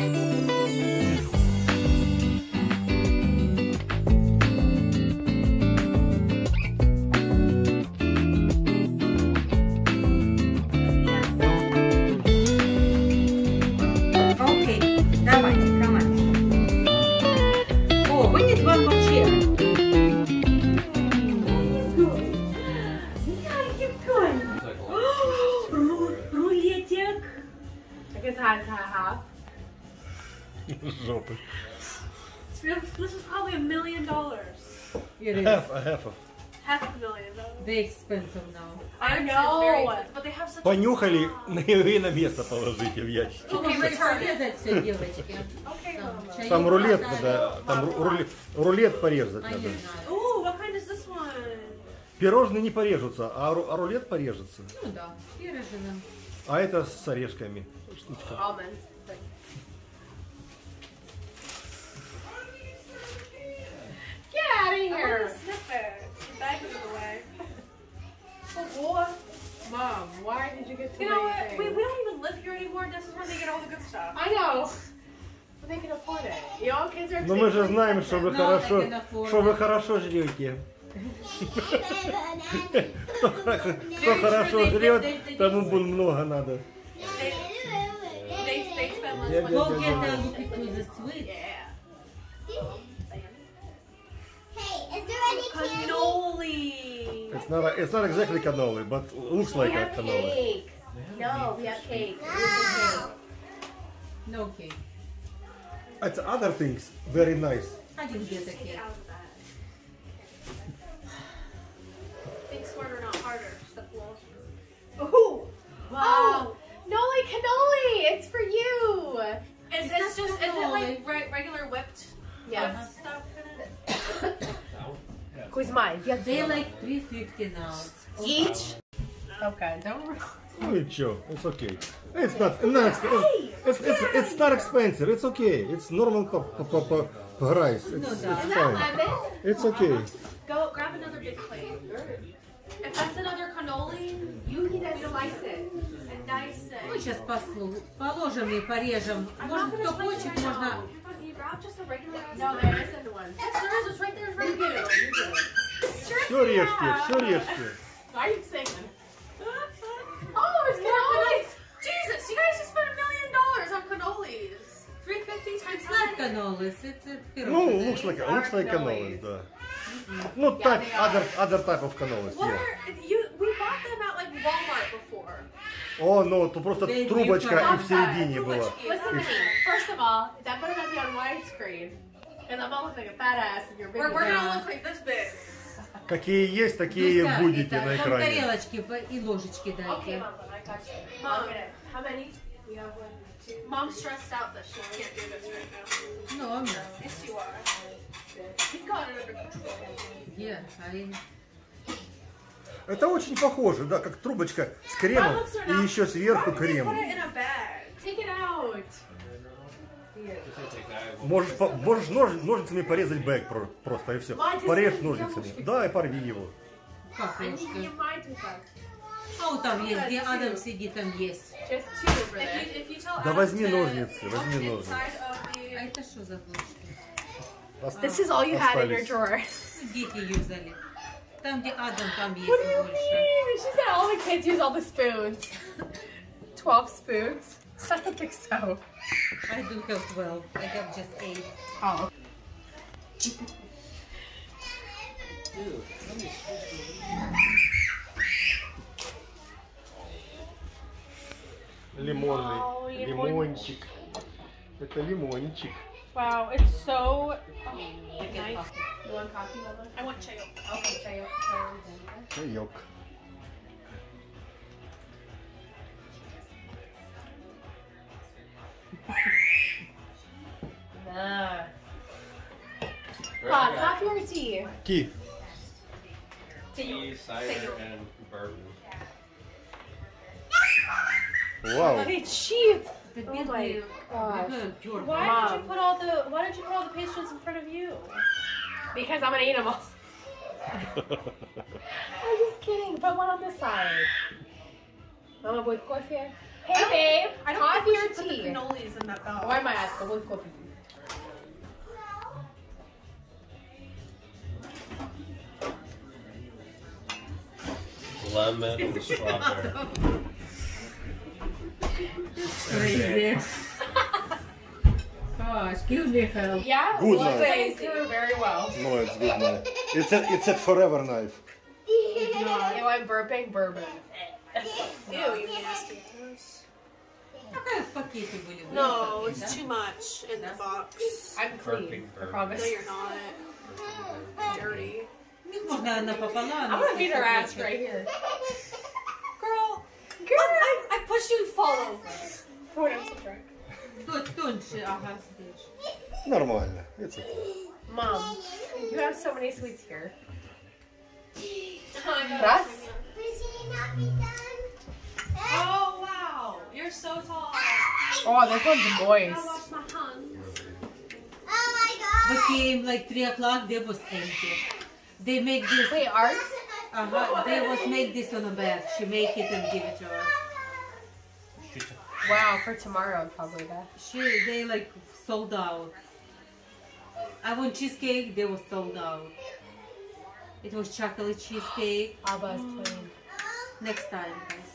Música It is. Half, a half of. Half a million dollars. They expensive now. I It's know, very- but they have such. Понюхали и на место положите в ящик. Okay, порезать все, девочки. Okay, Там Mama. чаек Там рулет надо. там ру- рулет, рулет порезать надо. знаю. Ooh, what kind is this one? Пирожные не порежутся, а, ру- а рулет порежется. Ну да. А это с орешками. Штучка. Almonds. Out of here. way. Mom, why did you get so You know many what? things? We, we don't even live here anymore. This is where they get all the good stuff. I know. But they can afford it. Know, kids are Но мы же знаем, что вы хорошо, что вы хорошо жрете. Кто, хорошо жрет, тому бу- много надо. They, they, they spend less money. Go get a look into the sweet. Cannoli. It's not, it's not exactly cannoli, but looks like we a cannoli. cake. No, we have cake. We have No cake. It's other things, very nice. I didn't get a cake. Out of. Think smarter, not harder. Step Wall Street. Oh. Wow. Oh, Noli cannoli. It's for you. Is Is this that just, is it like re- regular whipped Yes. stuff in it? Who's mine? Yes. They like 350 now. each. Okay. Don't. worry. Ну и чё, it's okay. It's not, not exp- it's, it's, it's not expensive, it's okay. It's normal p- p- p- p- price. It's, No it's doubt. fine. Lemon. It's okay. Go grab another big plate. If that's another cannoli, You need to slice it. and dice it. Мы сейчас послу- положим и порежем. I'm Может, not кто gonna slice it хочет, right можно... now. Can you grab just a regular ass No, knife? there isn't one. Yes, there is. It's right there in front of you. Все режьте, все режьте. Why are you singing? Oh, it's cannoli! Jesus, you guys just spent a million dollars on cannolis. 350 times It's not nine. cannolis, it's a Ну, пирожное. looks like, looks like cannolis, cannolis. да. Ну, Yeah, type, they are. other, other type of cannolis, What yeah. are you? We bought them at like Walmart before. О, ну, тут просто They трубочка и different. в середине была. Listen to me. First of all, that better not be on widescreen. Because I'm gonna look like a fat ass in your big We're, we're Yeah. gonna look like this big. Какие есть, такие Дуся, будете это, на экране. тарелочки и ложечки Okay, дайте. mom, I got you. Mom. How many? We have one, two. Mom's stressed out that she can't do this right now. Ну, Yes, you are. You've got it under control. где? I- Это очень похоже, да, как трубочка с кремом и еще сверху крем. Take it out. Можешь, по- можешь нож- ножницами порезать бэк про- просто и все. Мать, Порежь ножницами. девушки- Да, и порви его. Как to cut. А вот там есть, где Адам сидит, там есть. Да возьми to ножницы, возьми ножницы. А это что за ложки? This is all you had in your drawer. Дети юзали. Там, где Адам, там есть What do you больше. mean? She said all the kids use all the spoons. Twelve spoons? I don't think so. I do have 12. I have just 8. Oh. Лимонный. Вау, лимон- Лимончик. Это лимончик. Wow, it's so oh, I get nice. coffee. You want coffee, Mama? I want chayo. Okay, chayo. Чаек. কি কি Cider and bourbon. Whoa. They cheat. Oh my gosh. Why did you put all the Why did you put all the pastries in front of you? Because I'm gonna eat them all. I'm just kidding. Put one on this side. Mama, with coffee. Hey, babe. I don't coffee think we should put the cannolis in that bowl. Why am I asking? With coffee. lemon and strawberry. Crazy. Oh, excuse me, Phil. Yeah, good well, knife. doing very well. No, it's good knife. It's a it's a forever knife. It's not. Ew, I'm burping bourbon. Ew, you nasty. No, it's too much in the box. I'm clean. I promise. No, you're not. Dirty. да? Можно напополам. I'm gonna beat her если ass хочешь. right here. Girl, girl, I, I pushed you to fall over. Oh, I'm so drunk. Тут тоньше, ага, сидишь. Нормально. It's okay. Mom, you have so many sweets here. Oh, Раз. Oh wow, you're so tall. Oh, this one's I moist. wash my hands. We came like 3 o'clock, they was empty. They make this, Wait, ours? uh they was make this on a bed. She make it and give it to us. Wow, for tomorrow probably that. She, they like sold out. I want cheesecake, they was sold out. It was chocolate cheesecake. Abba's plain. Next time, guys.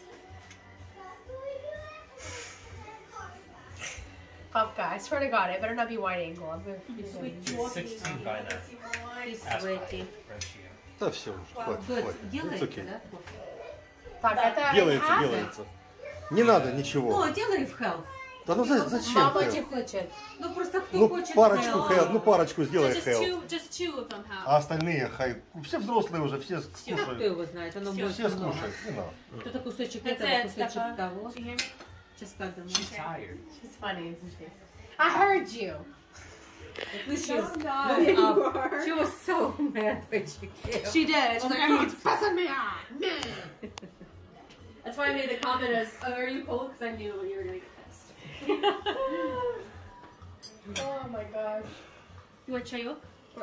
Pupka, I swear to God, I better not be wide angle. I'm gonna It's 16 by now. He's sweaty. Да все уже, хватит, хватит. Делается, да? Так, это Делается, it. делается. Не надо ничего. Ну, делай в health. Да ну за- зачем Мама не хочет. Ну, просто кто Ну хочет парочку хелп, ну парочку сделай Just хелп. two, just two of them have. А остальные хай. Все взрослые уже, все Да кто скушают. его знает, оно Все много. скушают. Не надо. Кто-то кусочек этого, it, кусочек того. Just bug them. She's tired. She's funny, isn't she? I heard you. She was, um, she was so mad that she came. She did. She's oh like, I'm pissing me off. That's why I made the comment as, oh, are you cold? Because I knew you were going to get pissed. oh my gosh. You want chayo?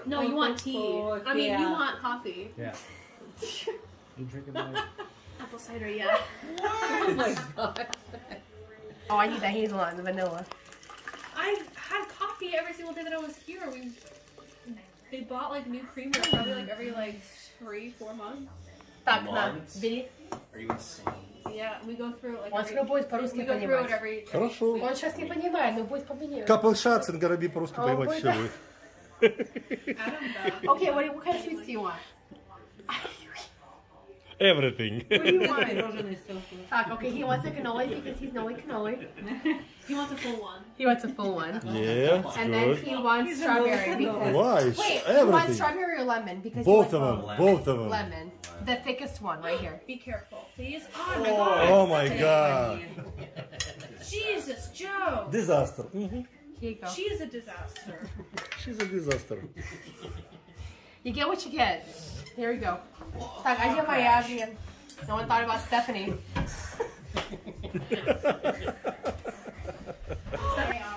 No, oh, you want tea. Cold. I mean, yeah. you want coffee. Yeah. you drinking like... Apple cider, yeah. What? Oh my gosh. Oh, I need the hazelnut and the vanilla. I had coffee every single day that I was here. We they bought like new creamer probably like every like three, four months. Так, на, Months? бери. Are you insane? Yeah, we go through it like Он every, скоро будет по-русски we go through it понимать. every. Хорошо. Он сейчас не понимает, но будет понимать. Couple shots and gonna be по-русски О, поймать ой, все да. вы. Adam does. Okay, what, what kind of sweets do you want? everything. What do you want? Fuck, okay, he wants a cannoli because he's knowing cannoli. He wants a full one. He wants a full one. Yeah, And then he wants He's strawberry because... Why? Wait, he wants strawberry or lemon? Because he Both of them, both of them. Lemon. The thickest one right here. Be careful, please. Oh my oh, god. Oh my god. Jesus, Joe. Disaster. Mhm. Here you go. She is a disaster. She's a disaster. You get what you get. Here we go. Так, а где моя Адриан? No one thought about Stephanie.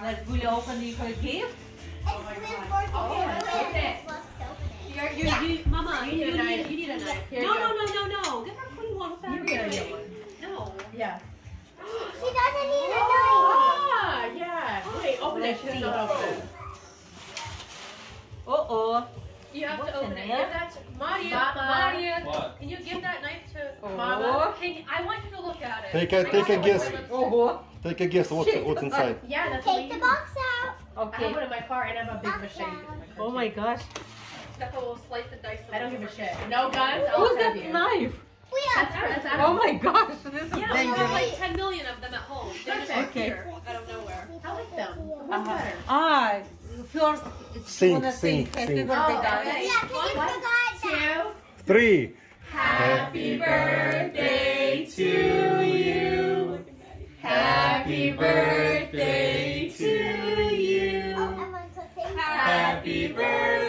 Let's Julia open the her gift. You're, you're, you, Mama, you, need a you, knife. need, you need a knife. Here no, you no, go. no, no, no. Get her a clean one. What's that? You get a new one. No. Yeah. She doesn't need a Ah, yeah. Wait, open it. She doesn't know how to open it. Uh oh. You have What's to open it. Give that to Maria. Papa. Maria, what? can you give that knife to oh. Mama? Can you, I want you to look at it. Take a I take a guess. Oh. Take a guess. What's what's inside? Yeah, that's Take the box out. Okay. I have one in my car and I have a big machine. Oh my gosh. Steph will slice the dice. I don't give a shit. No guns. I'll Who's that you. knife? We. That's, that's oh my gosh, this is yeah, dangerous. Yeah, like 10 million of them at home. They're just okay. here out of nowhere. I like them. Uh -huh. better? Ah first, Sing, wanna sing, Happy sing. birthday, Oh, guys. okay. Yeah, because you forgot that. Three. Happy birthday to you. Happy birthday to you. Oh, I want to sing. Happy birthday,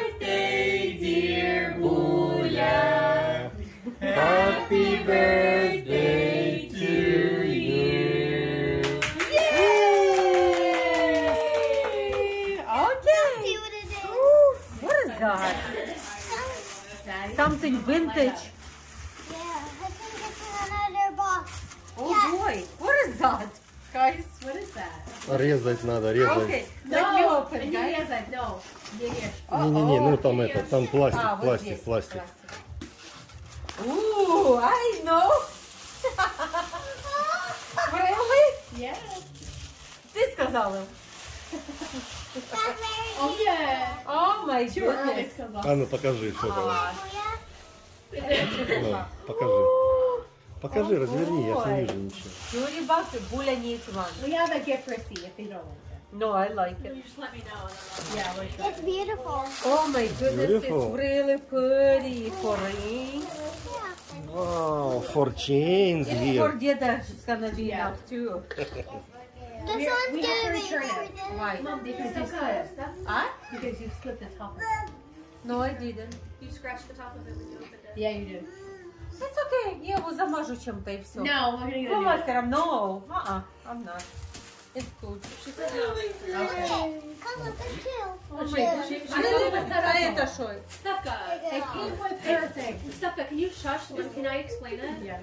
Something vintage. Yeah, I think it's in another box. Oh Yeah. boy. What is that? guys. What is that? Резать надо, резать. Okay, let me open. Yes, I know. Yeah, yeah. Не-не-не, ну там это, там пластик, А, вот пластик, здесь пластик. Ooh, I know. really? Yeah. Ти сказала? Oh yeah. Oh my goodness. А ну покажи, что там. А, Ну, покажи. Покажи, разверни, я ж не вижу ничего. 20 bucks, Буля needs one. we have a gift for C if they don't like it. No, I like it. You just let me know. and then Yeah, we're sure. It's beautiful. Oh my goodness, Beautiful. it's really pretty for rings. Вау, for chains It's for here. Deda, it's gonna be Yeah. enough too. This We- one's we have to gonna be return it. better than Why? Mom, because you slipped. Huh? Because you slipped the top of it. No, I didn't. You scratched the top of it when you opened it. Yeah, you did. It's okay. Я его замажу чем-то и все. No, we're gonna get a new one. Фломастером, no. Uh-uh, I'm not. It's good. She said no. Okay. Come look at two. Oh my She- God. she- А это- а это что? Stefka, It came with her thing. Stefka, can you shush and can I explain it? Yeah.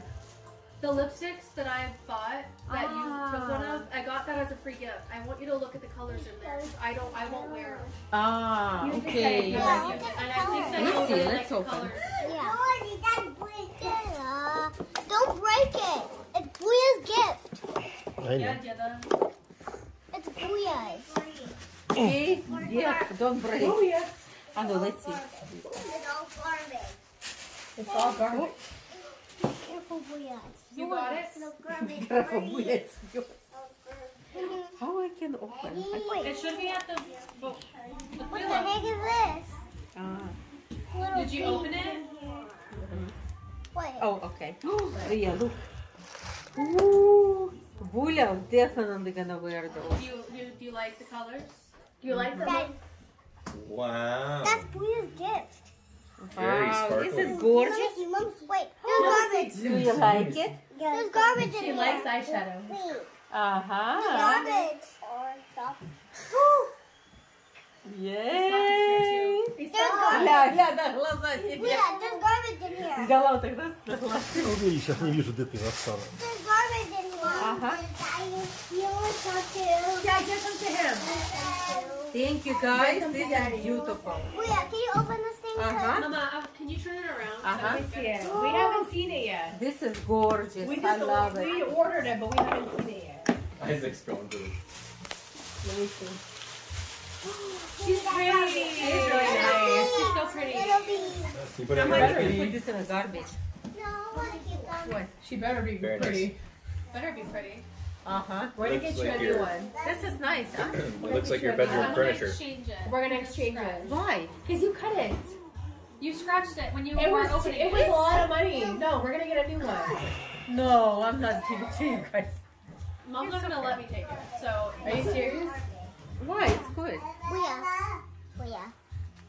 The lipsticks that I bought that you took one of, I got that as a free gift. I want you to look at the colors in there. I don't, I won't wear them. Ah, You okay. think Yeah. And I think that Let's see, really let's like open. colors. Yeah. Lordy, that break it. Don't break it. It's Booyah's gift. I Yeah, know. It's Booyah's. Okay, yeah, don't break. Oh yeah. Ah, let's see. It's all garbage. It's all garbage. Careful, Booyah's. You got it? No garbage. Careful, bullets. How I can open? I- It should be at the, well, What the heck is this? Ah. Did you open it? Wait. Oh, okay. Yeah, look. Ooh, Buля definitely gonna wear Do those. you, do, do you like the colors? Do you like them? That, Wow. that's Booyah's gift. Very Wow, sparkly. is it gorgeous? Mom's, mom's, wait. There's garbage. Do you like it? There's garbage in She here. likes eyeshadow. Wait. Ага. Garbage. Or stuff. Yay! There's garbage. Гля, гля, на глаза тебе. Yeah, there's garbage in here. Взяла тогда на глаза. Ну, видишь, сейчас не вижу, где ты Оксана. There's garbage in here. Ага. You want to Yeah, give them to him. Thank you guys, this is beautiful. Booyah, can you open this thing? uh-huh. Mama, uh, can you turn it around? Uh-huh. we Let see it. We haven't seen it yet. This is gorgeous. We I just love we it. We ordered it, but we haven't seen it yet. Isaac's going to. Let me see. She's pretty. She's really nice. She's so pretty. It'll be. You put it I in might your put this in a garbage. No, I want to keep them. What? She better be Very pretty. Better be pretty. Uh-huh. We're gonna Looks get you a new your- one. This is nice, huh? It looks like your I'm bedroom gonna furniture. exchange it. We're gonna exchange it. Why? Cause you cut it. You scratched it when you It were was opening it was a lot of money. No, we're gonna get a new one. No, I'm not giving it to you guys. Mom's not gonna let me take it. So Are you serious? Why? It's good. Booyah. Booyah.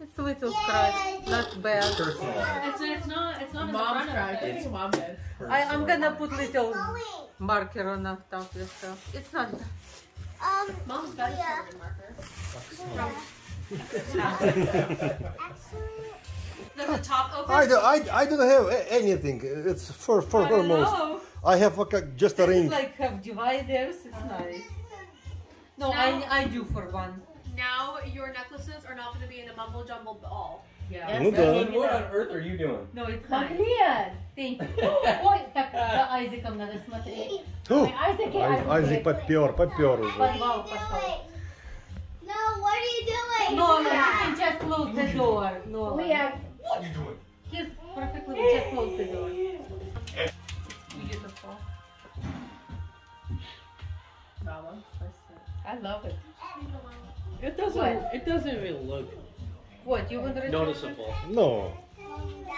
It's a little scratch, not bad. It's it's not it's not in the Mom front tried. of I it. think mom did. I, I'm gonna put little Going. marker on the top of stuff. It's not. Um, Mom's bed is Yeah. covered in marker. actually, Does the top open? I, do, I, I don't have a- anything. It's for, for I her don't most. know. I have a, just a This is ring. like have dividers. It's nice. No, No. I, I do for one. Now your necklaces are not gonna be in a mumble jumble ball. Yeah. Ну да. What on earth are you doing? No, it's Come nice. here. Thank you. Ой, так за Айзеком надо смотреть. О, Isaac, Ай- Айзек попер, попер уже. Подвал пошел. no, what are you doing? No, no, you can just close the door. No, Leah, What are you doing? he's perfectly just close the door. Beautiful. I love it. It doesn't. What? It doesn't even look What, you want to return? noticeable. Но,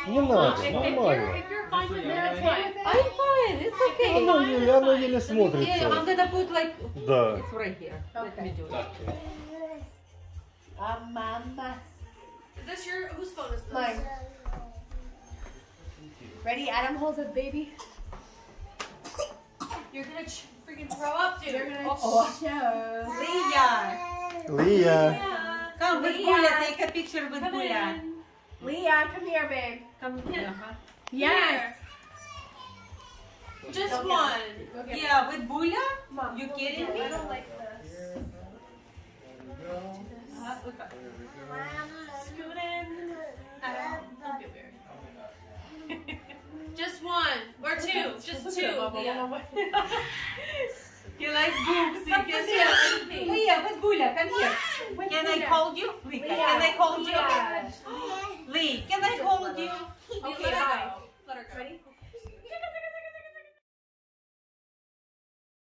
не Mom, надо, if, if you're нормально. if you're fine with it, Yeah. that's fine. I'm fine, it's okay. Оно еле, оно еле Yeah, I'm смотрится. gonna put like, Да. it's right here. Let me do it. Okay. Ah, mama. Is this your, whose phone is this? Mine. Ready, Adam, hold it, baby. You're gonna freaking throw up, dude. You're gonna oh. show Leah. Leah. Come, with Leah. Take a picture with come Leah. Leah, come here, babe. Come here. Huh? Yes. Here. Just Don't one. Yeah, with Bula? Mom, you kidding me? I don't like this. Uh, Just one or two. Just two. you like boobs. Yes. can tell me. Leah, what's Bula? Come here. Can I hold you? Can I hold you? Lee, can I hold you? Okay, bye. Let her go. Ready?